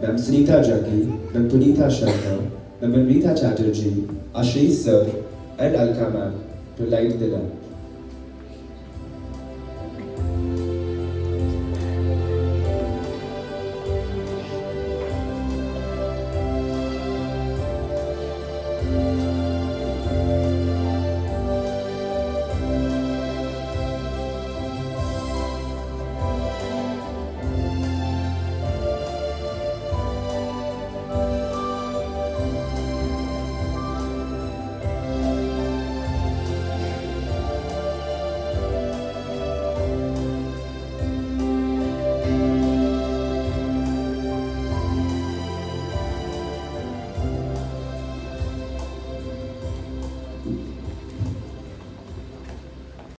Ma'am Sunita Jaggi, Nam Punita Sharma, Nam Amrita Chatterjee, Ashish Sir, and Alka Ma'am to light the lamp.